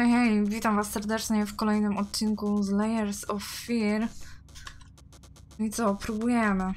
Hej, hej, witam was serdecznie w kolejnym odcinku z Layers of Fear. I co, próbujemy.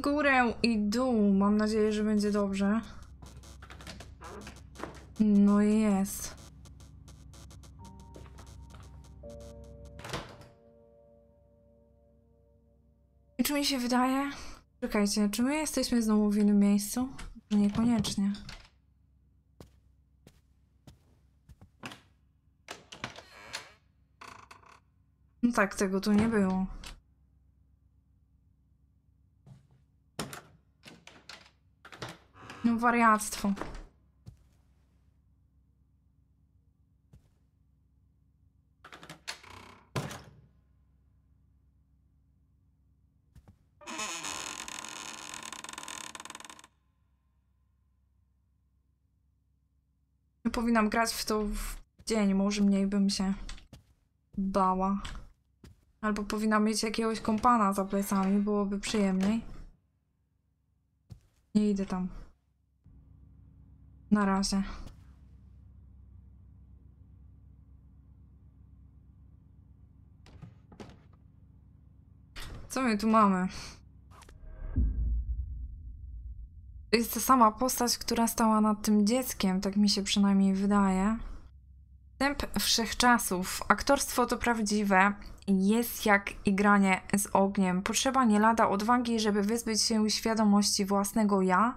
Górę, i dół. Mam nadzieję, że będzie dobrze. No jest. I czy mi się wydaje? Czekajcie, czy my jesteśmy znowu w innym miejscu? Niekoniecznie. No tak, tego tu nie było. Wariactwo. Powinnam grać w to w dzień, może mniej bym się bała. Albo powinnam mieć jakiegoś kompana za plecami, byłoby przyjemniej. Nie idę tam. Na razie. Co my tu mamy? To jest ta sama postać, która stała nad tym dzieckiem, tak mi się przynajmniej wydaje. Wstęp wszechczasów. Aktorstwo to prawdziwe. Jest jak igranie z ogniem. Potrzeba nie lada odwagi, żeby wyzbyć się świadomości własnego ja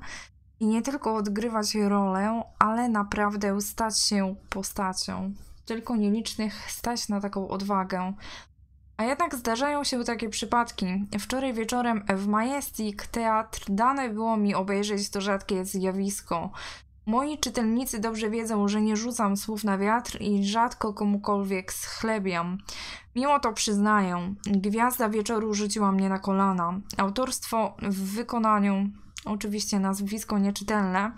i nie tylko odgrywać rolę, ale naprawdę stać się postacią. Tylko nielicznych stać na taką odwagę. A jednak zdarzają się takie przypadki. Wczoraj wieczorem w Majestic Teatr dane było mi obejrzeć to rzadkie zjawisko. Moi czytelnicy dobrze wiedzą, że nie rzucam słów na wiatr i rzadko komukolwiek schlebiam. Mimo to przyznaję, gwiazda wieczoru rzuciła mnie na kolana. Autorstwo w wykonaniu oczywiście nazwisko nieczytelne,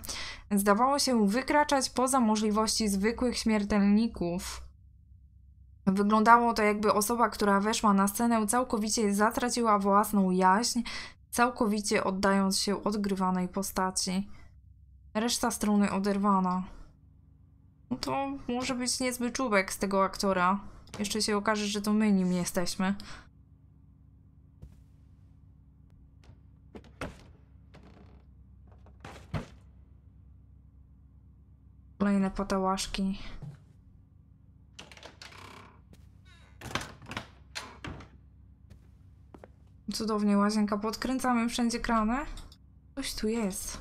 zdawało się wykraczać poza możliwości zwykłych śmiertelników. Wyglądało to jakby osoba, która weszła na scenę, całkowicie zatraciła własną jaźń, całkowicie oddając się odgrywanej postaci. Reszta strony oderwana. No to może być niezły czubek z tego aktora. Jeszcze się okaże, że to my nim jesteśmy. Kolejne patałaszki. Cudownie, łazienka. Podkręcamy wszędzie krany. Coś tu jest.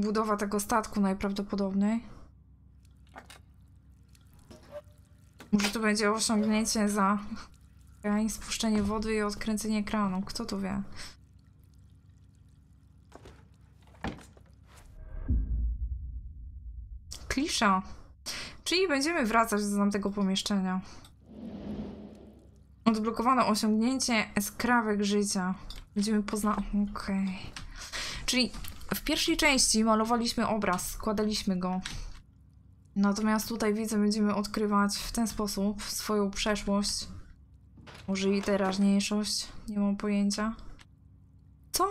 Budowa tego statku najprawdopodobniej. Może to będzie osiągnięcie za spuszczenie wody i odkręcenie kranu. Kto to wie? Klisza. Czyli będziemy wracać do tamtego pomieszczenia. Odblokowano osiągnięcie skrawek życia. Będziemy poznać. Okej. Okay. Czyli w pierwszej części malowaliśmy obraz, składaliśmy go. Natomiast tutaj widzę, będziemy odkrywać w ten sposób swoją przeszłość. Może i teraźniejszość. Nie mam pojęcia. Co?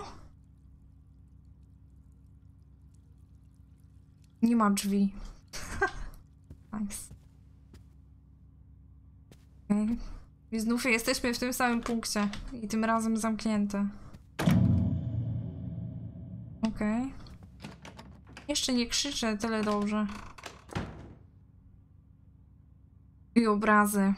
Nie ma drzwi. nice. Okay. I znów jesteśmy w tym samym punkcie. I tym razem zamknięte. Okej. Okay. Jeszcze nie krzyczę, tyle dobrze i obrazy.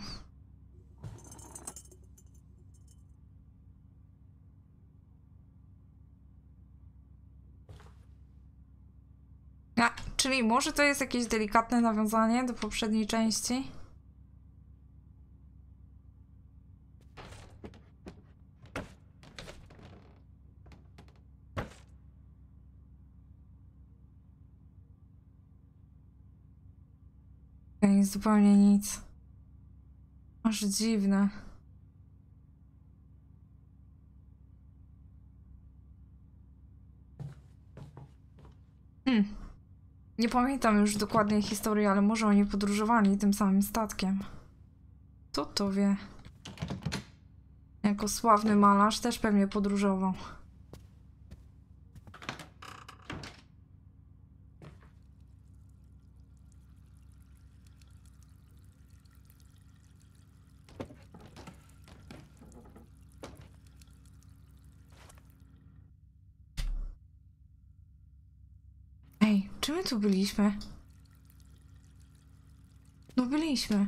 A, czyli może to jest jakieś delikatne nawiązanie do poprzedniej części? zupełnie nic. Aż dziwne. Hmm. Nie pamiętam już dokładnej historii, ale może oni podróżowali tym samym statkiem. Kto to wie? Jako sławny malarz też pewnie podróżował. Ej, czy my tu byliśmy? No byliśmy.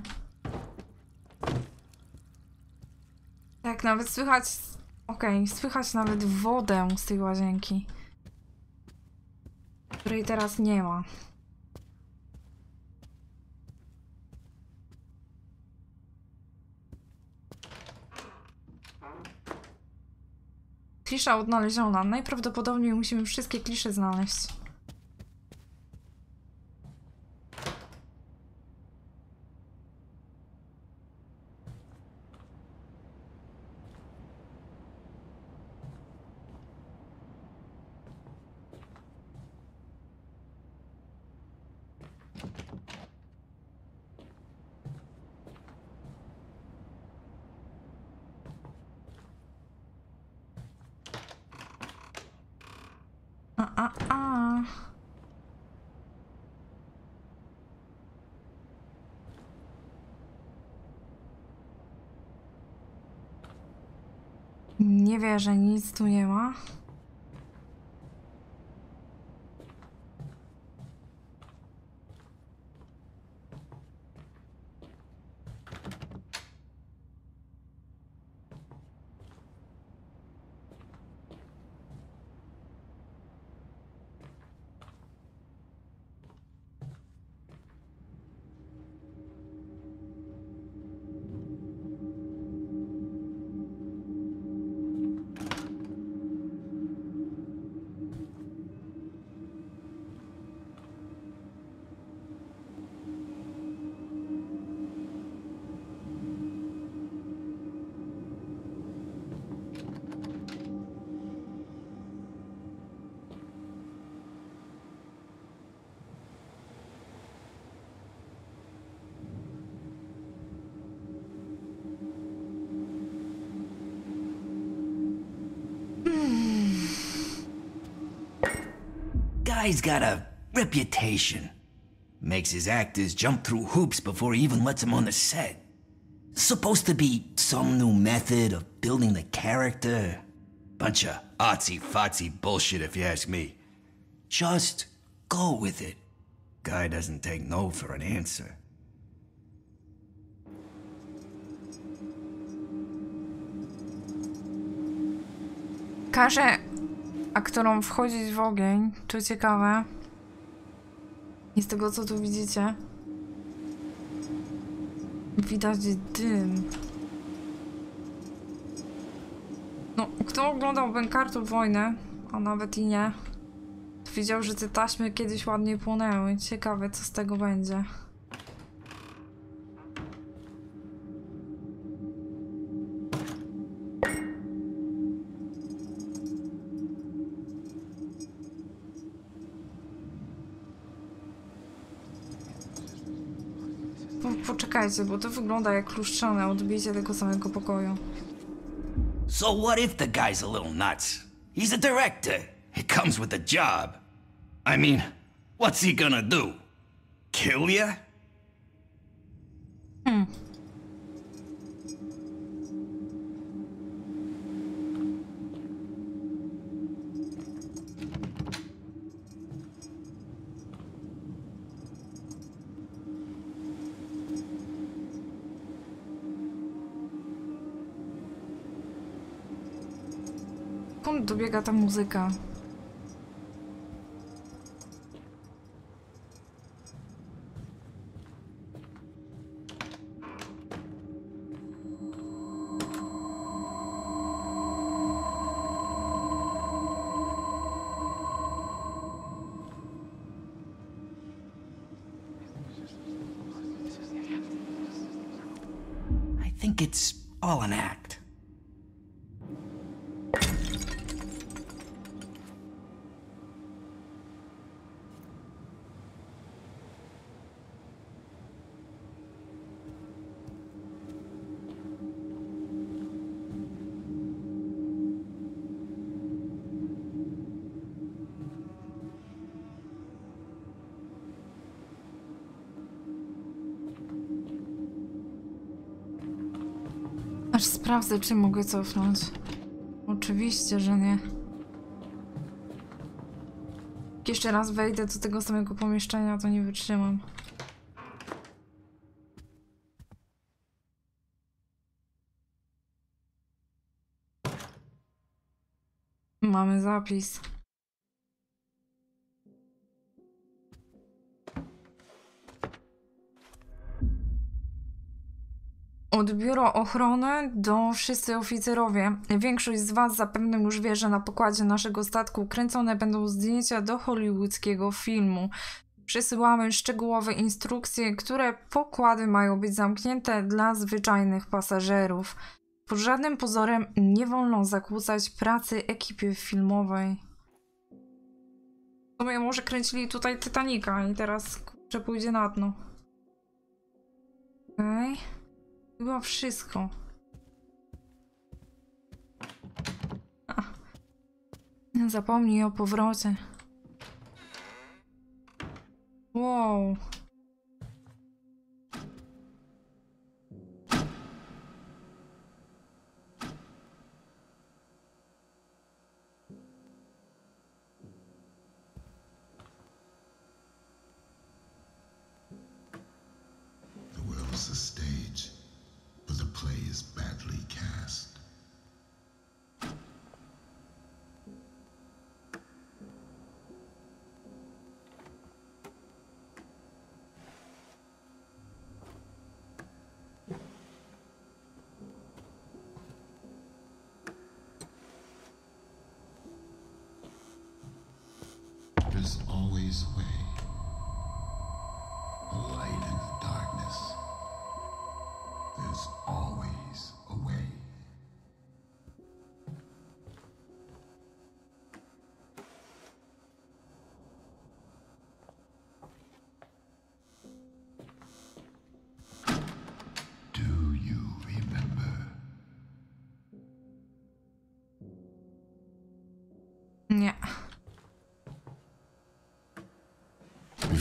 Tak, nawet słychać... Okej, słychać nawet wodę z tej łazienki. Której teraz nie ma. Klisza odnaleziona. Najprawdopodobniej musimy wszystkie klisze znaleźć. A, a, a. Nie wierzę, nic tu nie ma. Guy's got a reputation. Makes his actors jump through hoops before he even lets them on the set. Supposed to be some new method of building the character. Bunch of artsy-fartsy bullshit if you ask me. Just go with it. Guy doesn't take no for an answer. Każe aktorom wchodzić w ogień. To ciekawe. I z tego co tu widzicie, widać dym. No, kto oglądał Benkartu Wojnę, a nawet i nie, to widział, że te taśmy kiedyś ładnie płonęły. Ciekawe, co z tego będzie. Poczekajcie, bo to wygląda jak lustrzane odbicie tego samego pokoju. So what if the guy's a little nuts? He's a director. It comes with the job. I mean, what's he gonna do? Kill ya? Skąd przebiega ta muzyka. I think it's all an act. Sprawdzę, czy mogę cofnąć. Oczywiście, że nie. Jak jeszcze raz wejdę do tego samego pomieszczenia, to nie wytrzymam. Mamy zapis. Od biura ochrony do wszyscy oficerowie. Większość z Was zapewne już wie, że na pokładzie naszego statku kręcone będą zdjęcia do hollywoodzkiego filmu. Przesyłamy szczegółowe instrukcje, które pokłady mają być zamknięte dla zwyczajnych pasażerów. Pod żadnym pozorem nie wolno zakłócać pracy ekipy filmowej. W może kręcili tutaj Titanica i teraz kurczę pójdzie na dno. Okej. Okay. Chyba wszystko. Zapomnij o powrocie. Wow.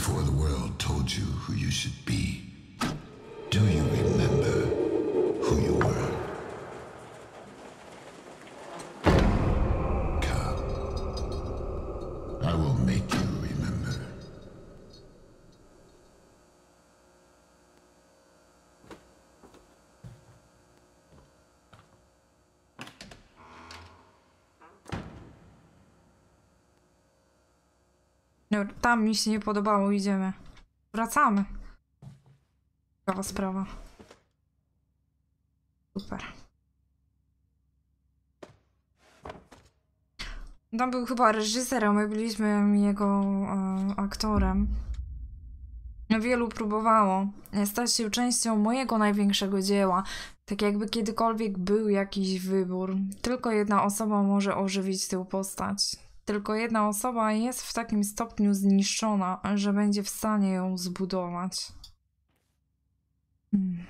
Before the world told you who you should be, Tam mi się nie podobało, idziemy. Wracamy. Ciekawa sprawa. Super. Tam był chyba reżyser, a my byliśmy jego e, aktorem. Wielu próbowało stać się częścią mojego największego dzieła. Tak jakby kiedykolwiek był jakiś wybór. Tylko jedna osoba może ożywić tę postać. Tylko jedna osoba jest w takim stopniu zniszczona, że będzie w stanie ją zbudować. Hmm.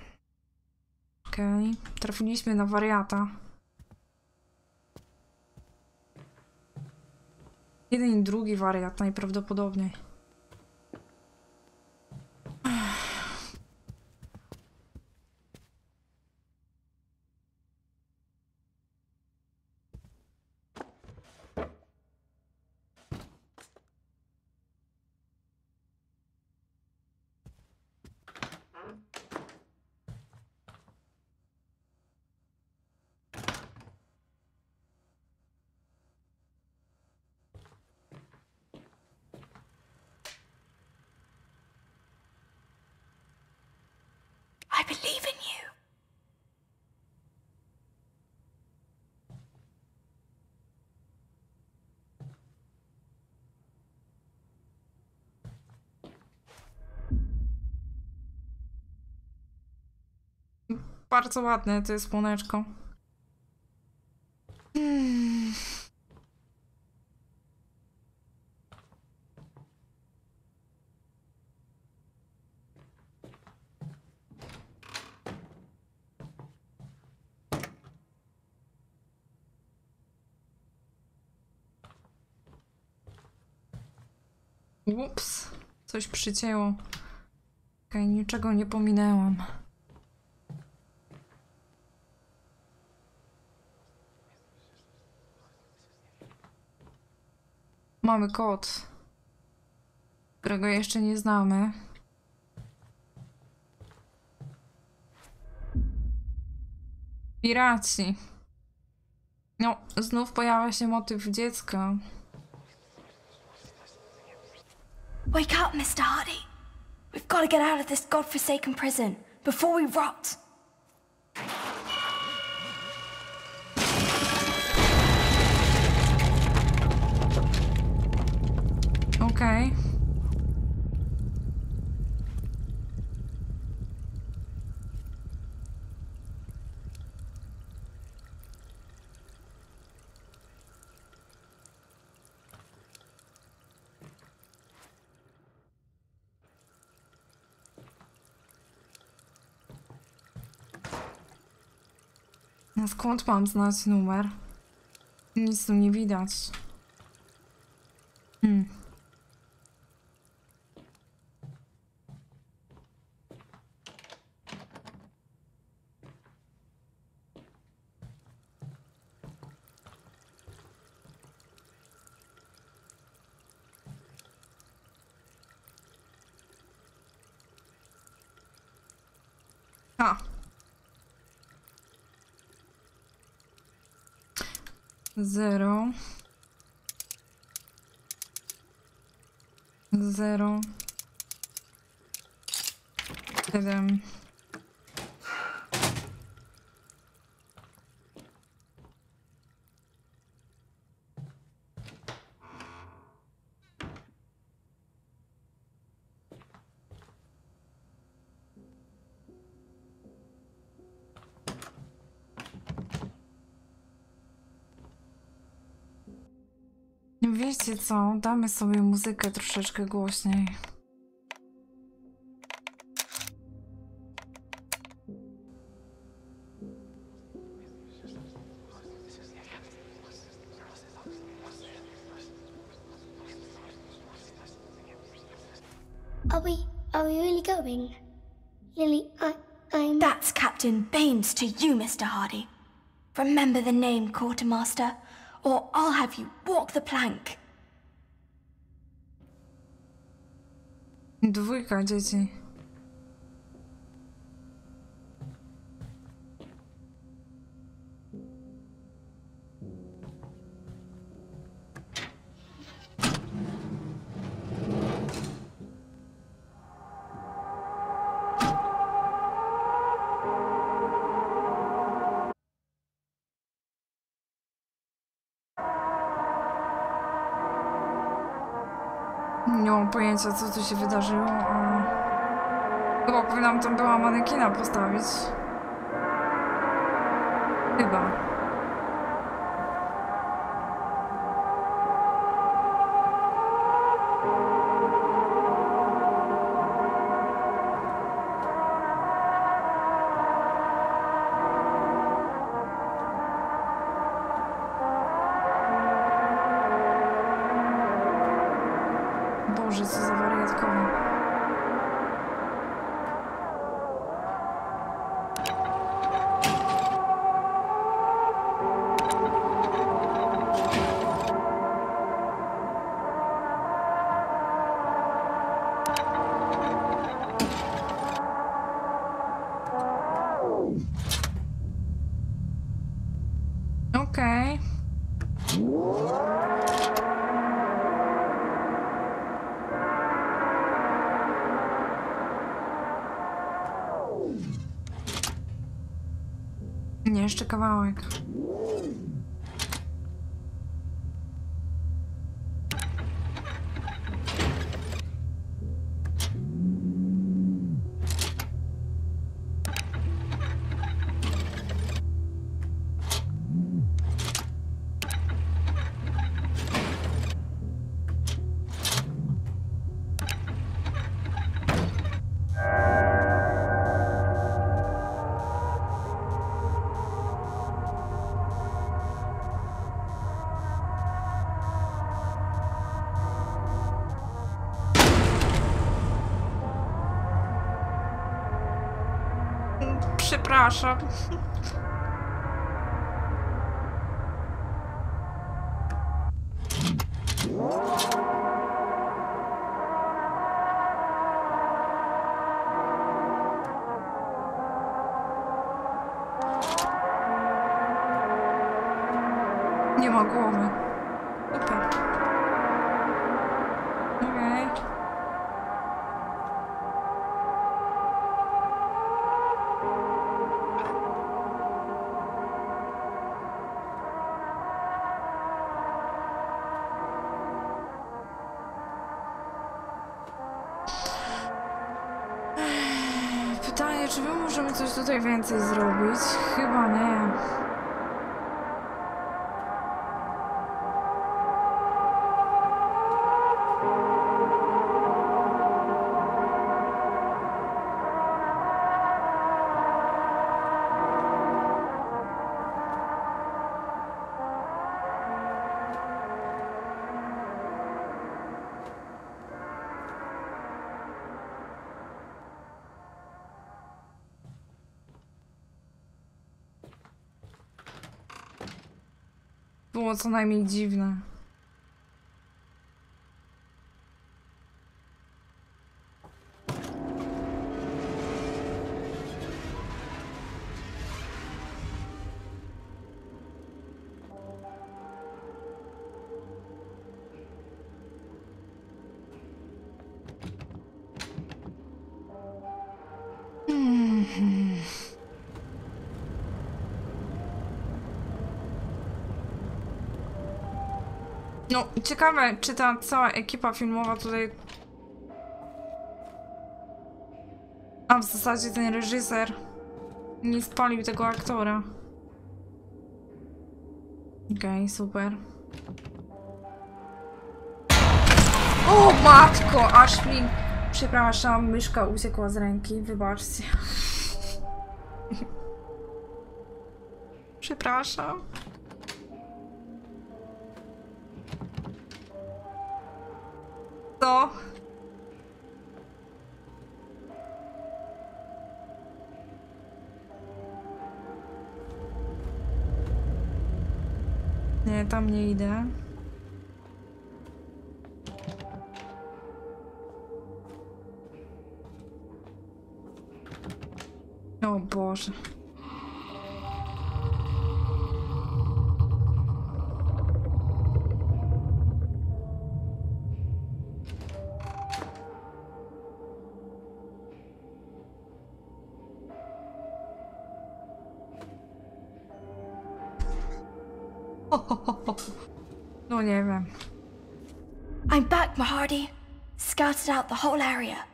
Okej, okay. trafiliśmy na wariata. Jeden i drugi wariat najprawdopodobniej. Bardzo ładne to jest słoneczko. Ups, coś przycięło. Okej, niczego nie pominęłam. Mamy kod, którego jeszcze nie znamy. Piraci. No, znów pojawia się motyw dziecka. Wake up, Mr. Hardy. We've got to get out of this godforsaken prison before we rot. Okej. A skąd mam znać numer? Nic tu nie widać. Hmm. A. Zero. Zero. Siedem. Wiecie co? Damy sobie muzykę troszeczkę głośniej. Are we are we really going? Lily, I I'm That's Captain Baines to you, Mr. Hardy. Remember the name, Quartermaster, or I'll have you walk the plank. Dwójka dzieci. Pojęcia, co tu się wydarzyło. Chyba powinnam tam była manekina postawić. Chyba. Jeszcze kawałek. Przepraszam. Czy my możemy coś tutaj więcej zrobić? Chyba nie. Było co najmniej dziwne. No, ciekawe, czy ta cała ekipa filmowa tutaj... A w zasadzie ten reżyser nie spalił tego aktora. Okej, super. O matko, aż mi... Przepraszam, myszka uciekła z ręki, wybaczcie. Przepraszam. To. Nie, tam nie idę. Boże. No nie wiem. I'm back, Mahardy. Scouted out the whole area.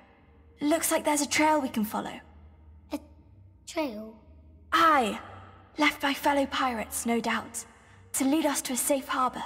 Looks like there's a trail we can follow. A trail? Aye, left by fellow pirates, no doubt, to lead us to a safe harbor.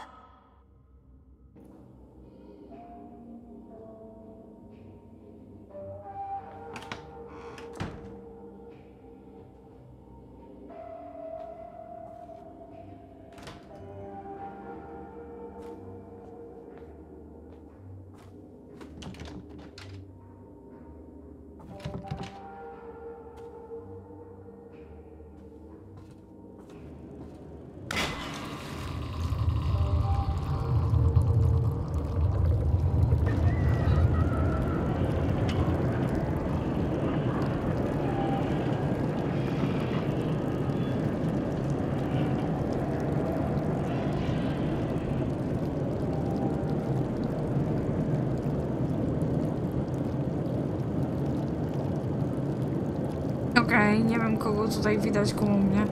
Tutaj widać koło mnie.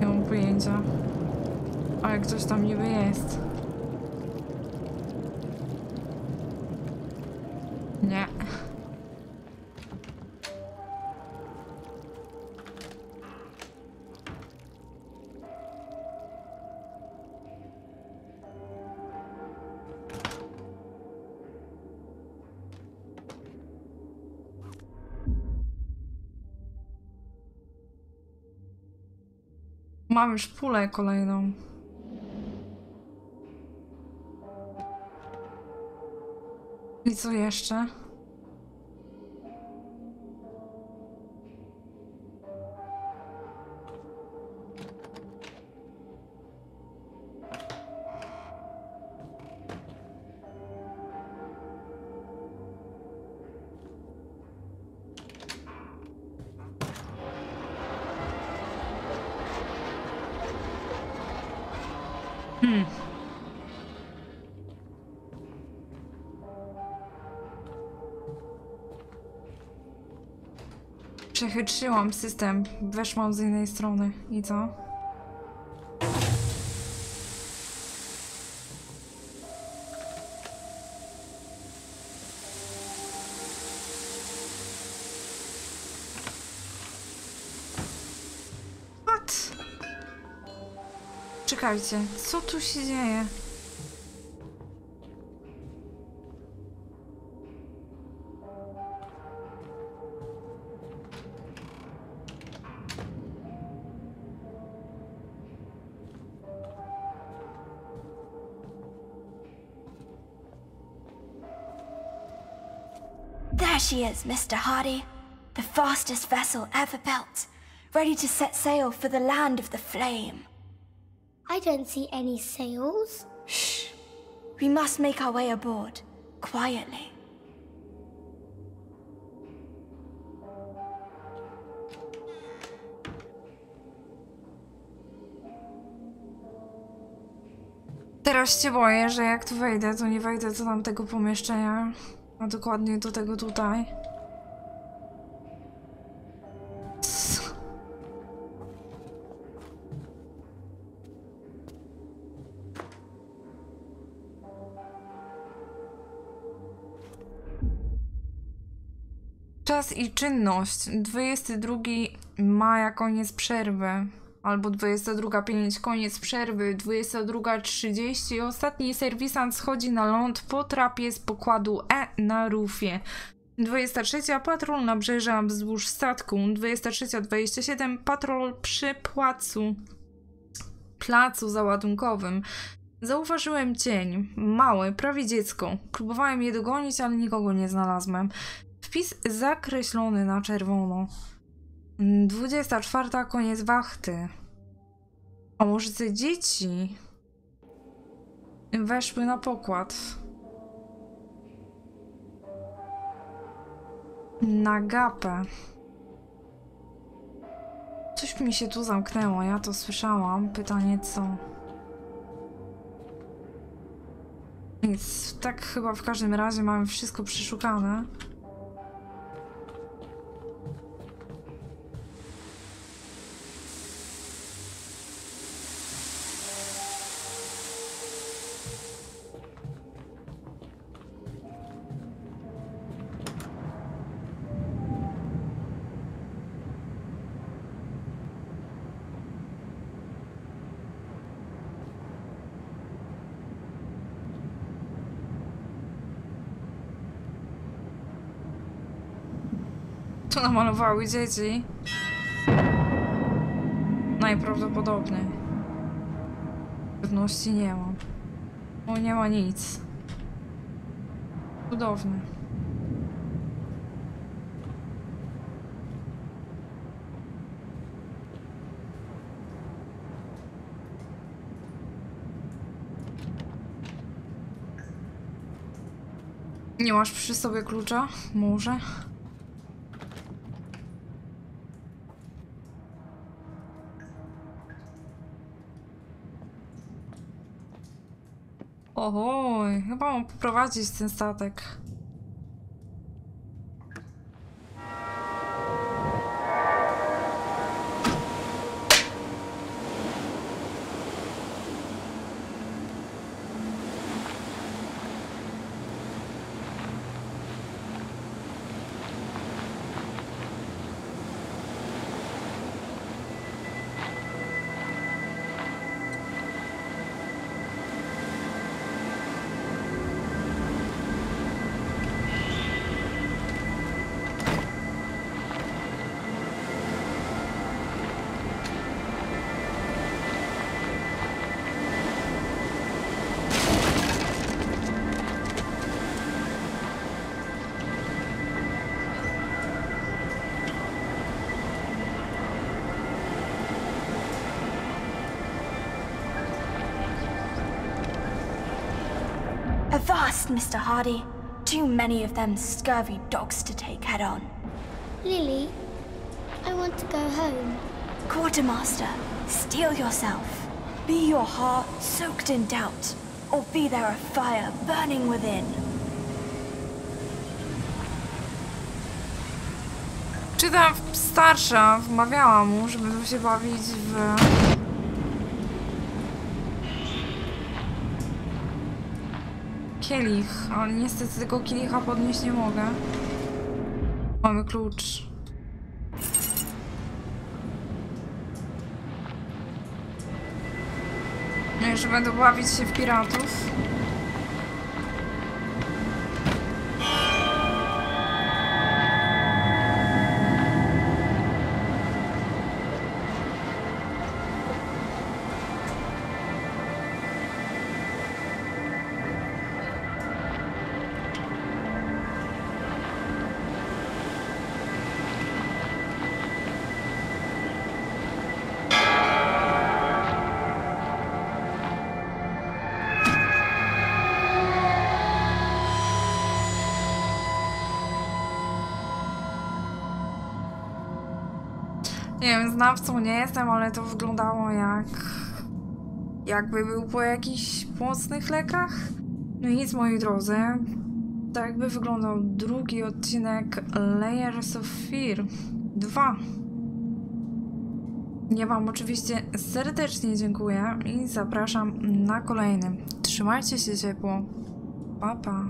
Nie mam pojęcia. Ale ktoś tam niby Mam już pulę kolejną. I co jeszcze? Przechytrzyłam system, weszłam z innej strony. I co? Czekajcie, co tu się dzieje? She is, Mr. Hardy. The fastest vessel ever built, ready to set sail for the land of the flame. I don't see any sails. Shh. We must make our way aboard, quietly. Teraz się boję, że jak tu wejdę, to nie wejdę do tamtego pomieszczenia, a dokładnie do tego tutaj. Czas i czynność. 22 maja, koniec przerwy. Albo 22.05, koniec przerwy. 22.30. Ostatni serwisant schodzi na ląd po trapie z pokładu E na rufie. 23. Patrol nabrzeża wzdłuż statku. 23.27. Patrol przy płacu. Placu załadunkowym. Zauważyłem cień. Mały, prawie dziecko. Próbowałem je dogonić, ale nikogo nie znalazłem. Wpis zakreślony na czerwono. 24. Koniec wachty. Może te dzieci weszły na pokład? Na gapę. Coś mi się tu zamknęło, ja to słyszałam. Pytanie co? Nic, tak chyba w każdym razie mamy wszystko przeszukane. Namalowały dzieci. Najprawdopodobniej. Pewności nie mam. O, nie ma nic. Cudowne. Nie masz przy sobie klucza? Może? Ohoj, chyba mam poprowadzić ten statek. Avast, Mr. Hardy. Too many of them scurvy dogs to take head on. Lily, I want to go home. Quartermaster, steel yourself. Be your heart soaked in doubt, or be there a fire burning within. Czy ta starsza wmawiała mu, żeby tu się bawić w... Kielich, ale niestety tego kielicha podnieść nie mogę. Mamy klucz. No że będę bawić się w piratów. Nie wiem, znawcą nie jestem, ale to wyglądało jak... Jakby był po jakichś mocnych lekach. No i nic, moi drodzy. Tak jakby wyglądał drugi odcinek Layers of Fear 2. Ja wam oczywiście serdecznie dziękuję i zapraszam na kolejny. Trzymajcie się ciepło. Pa, pa.